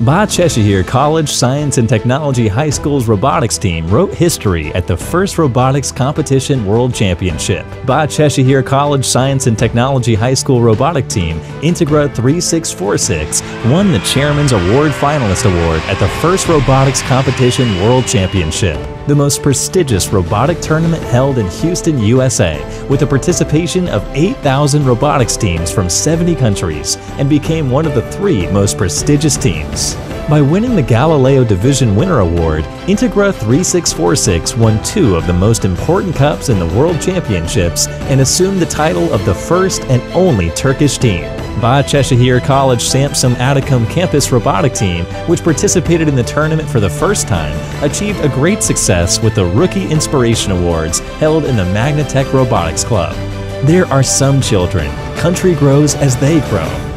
Bahçeşehir College Science and Technology High School's robotics team wrote history at the FIRST Robotics Competition World Championship. Bahçeşehir College Science and Technology High School robotic team, Integra 3646, won the Chairman's Award Finalist Award at the FIRST Robotics Competition World Championship the most prestigious robotic tournament held in Houston, USA, with the participation of 8,000 robotics teams from 70 countries, and became one of the three most prestigious teams. By winning the Galileo Division Winner Award, Integra 3646 won two of the most important cups in the World Championships and assumed the title of the first and only Turkish team. Bahçeşehir College Samsun Atakum campus robotic team, which participated in the tournament for the first time, achieved a great success with the Rookie Inspiration Awards held in the Magnatech Robotics Club. There are some children, country grows as they grow.